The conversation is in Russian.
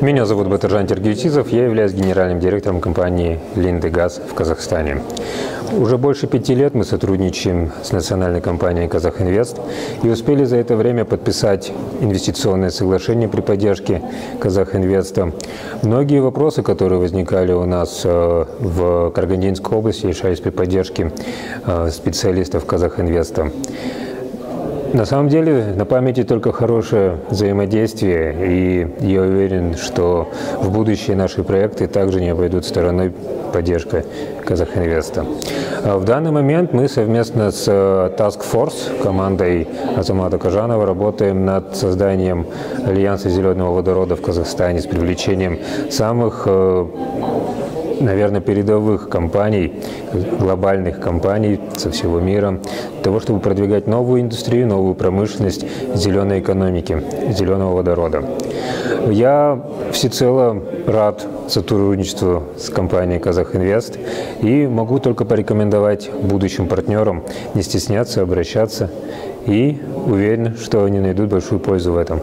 Меня зовут Батыржан Тергютизов, я являюсь генеральным директором компании «Линды Газ» в Казахстане. Уже больше пяти лет мы сотрудничаем с национальной компанией «Казахинвест» и успели за это время подписать инвестиционное соглашение при поддержке «Казахинвеста». Многие вопросы, которые возникали у нас э, в Карагандинской области, решались при поддержке э, специалистов «Казахинвеста». На самом деле на памяти только хорошее взаимодействие, и я уверен, что в будущее наши проекты также не обойдут стороной поддержка Казахинвеста. В данный момент мы совместно с э, Task Force, командой Азамата Кажанова, работаем над созданием Альянса зеленого водорода в Казахстане с привлечением самых э, наверное, передовых компаний, глобальных компаний со всего мира, для того, чтобы продвигать новую индустрию, новую промышленность зеленой экономики, зеленого водорода. Я всецело рад сотрудничеству с компанией «Казахинвест» и могу только порекомендовать будущим партнерам не стесняться, обращаться и уверен, что они найдут большую пользу в этом.